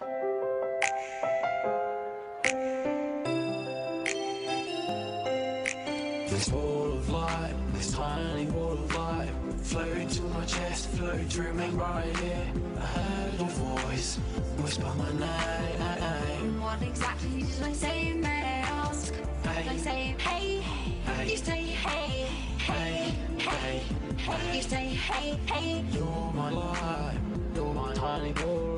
This wall of light, this tiny wall of light Floated to my chest, floated through me right here I heard your voice, whisper my name What exactly did I say, may I ask? Did I say hey? Hey. You say hey, hey, hey, hey. You say hey, hey. You're my light, you're my tiny ball of